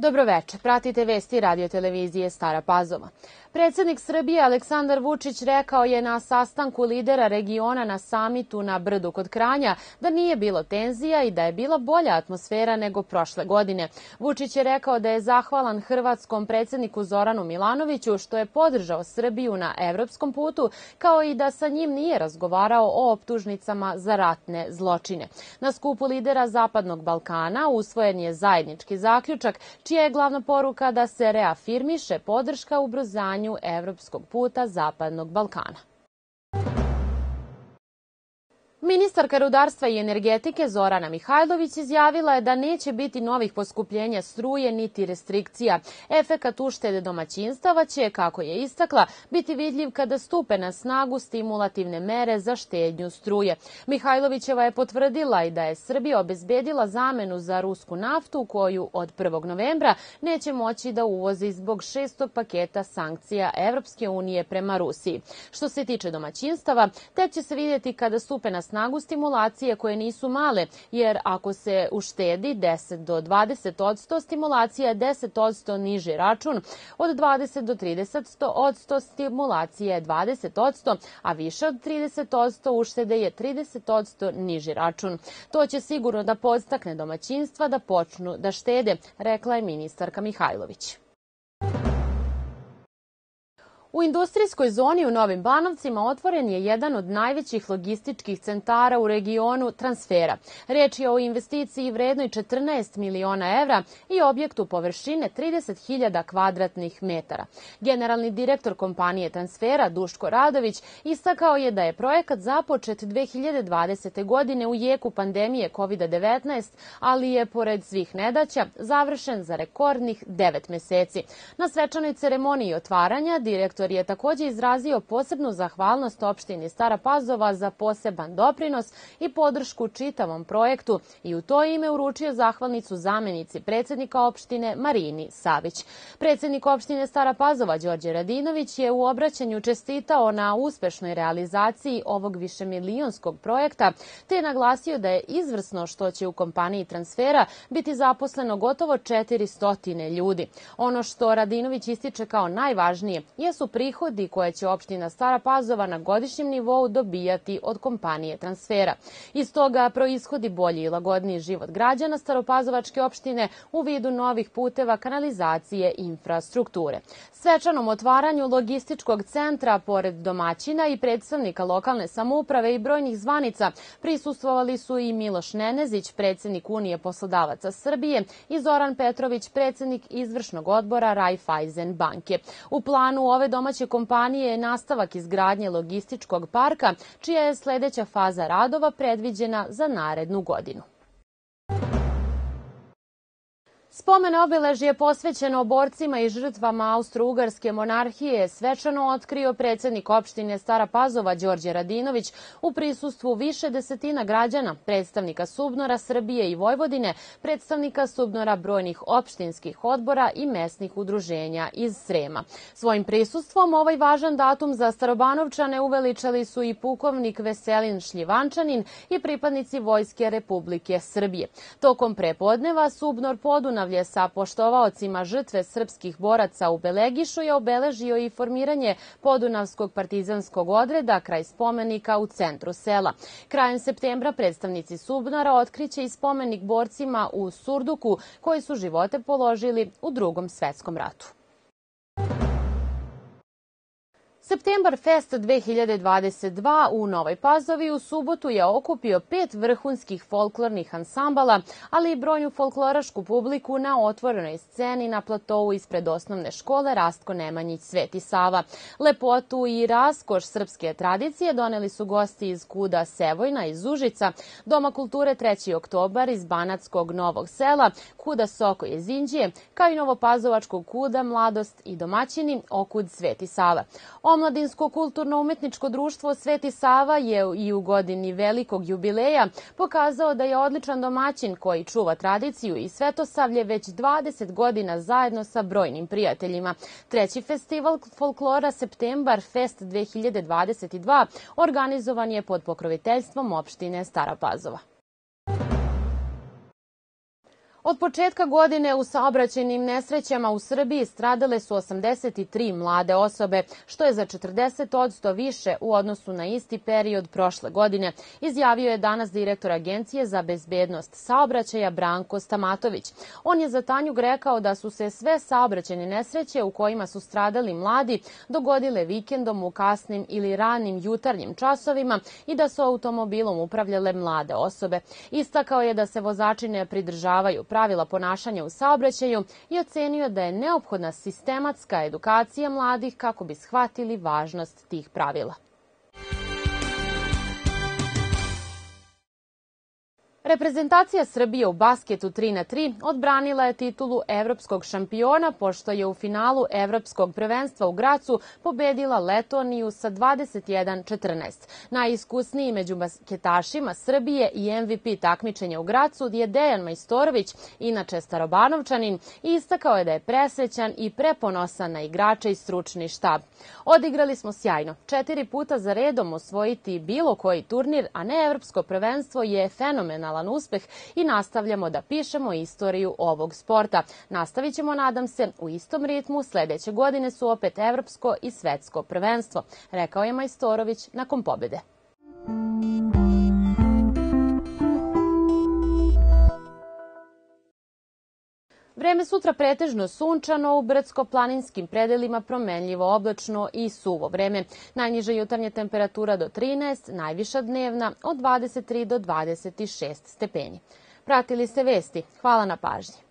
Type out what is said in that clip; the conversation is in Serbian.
Dobroveče, pratite vesti radio televizije Stara Pazova. Predsednik Srbije Aleksandar Vučić rekao je na sastanku lidera regiona na samitu na Brdu kod Kranja da nije bilo tenzija i da je bila bolja atmosfera nego prošle godine. Vučić je rekao da je zahvalan hrvatskom predsedniku Zoranu Milanoviću što je podržao Srbiju na evropskom putu, kao i da sa njim nije razgovarao o optužnicama za ratne zločine. Na skupu lidera Zapadnog Balkana usvojen je zajednički zaključak čija je glavna poruka da se reafirmiše podrška ubrzanju evropskog puta Zapadnog Balkana. Ministarka rudarstva i energetike Zorana Mihajlović izjavila je da neće biti novih poskupljenja struje niti restrikcija. Efekat uštede domaćinstava će, kako je istakla, biti vidljiv kada stupe na snagu stimulativne mere za štednju struje. Mihajlovićeva je potvrdila i da je Srbija obezbedila zamenu za rusku naftu koju od 1. novembra neće moći da uvozi zbog šestog paketa sankcija Evropske unije prema Rusiji. Što se tiče domaćinstava, tek će se vidjeti kada stupe na snagu stimulacije koje nisu male, jer ako se uštedi 10 do 20 odsto, stimulacija je 10 odsto niži račun, od 20 do 30 odsto stimulacija je 20 odsto, a više od 30 odsto uštede je 30 odsto niži račun. To će sigurno da podstakne domaćinstva da počnu da štede, rekla je ministarka Mihajlović. U industrijskoj zoni u Novim Banovcima otvoren je jedan od najvećih logističkih centara u regionu transfera. Reč je o investiciji vrednoj 14 miliona evra i objektu površine 30.000 kvadratnih metara. Generalni direktor kompanije transfera Duško Radović istakao je da je projekat započet 2020. godine u jeku pandemije COVID-19, ali je pored svih nedaća završen za rekordnih 9 meseci. Na svečanoj ceremoniji otvaranja direktor Direktor je takođe izrazio posebnu zahvalnost opštini Stara Pazova za poseban doprinos i podršku čitavom projektu i u to ime uručio zahvalnicu zamenici predsednika opštine Marini Savić. Predsednik opštine Stara Pazova Đorđe Radinović je u obraćanju čestitao na uspešnoj realizaciji ovog višemilionskog projekta, te je naglasio da je izvrsno što će u kompaniji transfera biti zaposleno gotovo 400 ljudi. Ono što Radinović ističe kao najvažnije jesu prihodi koje će opština Stara Pazova na godišnjem nivou dobijati od kompanije transfera. Iz toga proishodi bolji i lagodniji život građana Staropazovačke opštine u vidu novih puteva, kanalizacije i infrastrukture. Svečanom otvaranju logističkog centra, pored domaćina i predstavnika lokalne samouprave i brojnih zvanica, prisustvovali su i Miloš Nenezić, predsednik Unije poslodavaca Srbije i Zoran Petrović, predsednik izvršnog odbora Raiffeisen banke. U planu ove domaće kompanije je nastavak izgradnje logističkog parka, čija je sledeća faza radova predviđena za narednu godinu. Spomen obeležje posvećeno borcima i žrtvama Austro-Ugarske monarhije svečano otkrio predsednik opštine Stara Pazova Đorđe Radinović u prisustvu više desetina građana, predstavnika Subnora Srbije i Vojvodine, predstavnika Subnora brojnih opštinskih odbora i mesnih udruženja iz Srema. Svojim prisustvom ovaj važan datum za Starobanovčane uveličali su i pukovnik Veselin Šljivančanin i pripadnici Vojske Republike Srbije. Tokom prepodneva Subnor Podunav slavlje sa poštovaocima žrtve srpskih boraca u Belegišu je obeležio i formiranje Podunavskog partizanskog odreda kraj spomenika u centru sela. Krajem septembra predstavnici Subnara otkriće i spomenik borcima u Surduku koji su živote položili u drugom svetskom ratu. Septembar Fest 2022 u Novoj Pazovi u subotu je okupio pet vrhunskih folklornih ansambala, ali i brojnu folklorašku publiku na otvorenoj sceni na platovu ispred osnovne škole Rastko Nemanjić Sveti Sava. Lepotu i raskoš srpske tradicije doneli su gosti iz Kuda Sevojna iz Užica, Doma kulture 3. oktobar iz Banatskog Novog sela, Kuda Soko iz Inđije, kao i Novopazovačkog Kuda Mladost i domaćini Okud Sveti Sava. Omladinsko kulturno-umetničko društvo Sveti Sava je i u godini velikog jubileja pokazao da je odličan domaćin koji čuva tradiciju i Svetosavlje već 20 godina zajedno sa brojnim prijateljima. Treći festival folklora Septembar Fest 2022 organizovan je pod pokroviteljstvom opštine Stara Pazova. Od početka godine u saobraćajnim nesrećama u Srbiji stradale su 83 mlade osobe, što je za 40% više u odnosu na isti period prošle godine, izjavio je danas direktor Agencije za bezbednost saobraćaja Branko Stamatović. On je za Tanjug rekao da su se sve saobraćajne nesreće u kojima su stradali mladi dogodile vikendom u kasnim ili ranim jutarnjim časovima i da su automobilom upravljale mlade osobe. Istakao je da se vozači ne pridržavaju pravila ponašanja u saobraćaju i ocenio da je neophodna sistematska edukacija mladih kako bi shvatili važnost tih pravila. Reprezentacija Srbije u basketu 3 na 3 odbranila je titulu evropskog šampiona pošto je u finalu evropskog prvenstva u Gracu pobedila Letoniju sa 21-14. Najiskusniji među basketašima Srbije i MVP takmičenja u Gracu je Dejan Majstorović, inače Starobanovčanin, i istakao je da je presrećan i preponosan na igrače i stručni štab. Odigrali smo sjajno. Četiri puta za redom osvojiti bilo koji turnir, a ne evropsko prvenstvo je fenomenalan fenomenalan uspeh i nastavljamo da pišemo istoriju ovog sporta. Nastavit ćemo, nadam se, u istom ritmu. Sledeće godine su opet evropsko i svetsko prvenstvo, rekao je Majstorović nakon pobede. Vreme sutra pretežno sunčano, u brdsko-planinskim predelima promenljivo oblačno i suvo vreme. Najniža jutarnja temperatura do 13, najviša dnevna od 23 do 26 stepeni. Pratili ste vesti. Hvala na pažnji.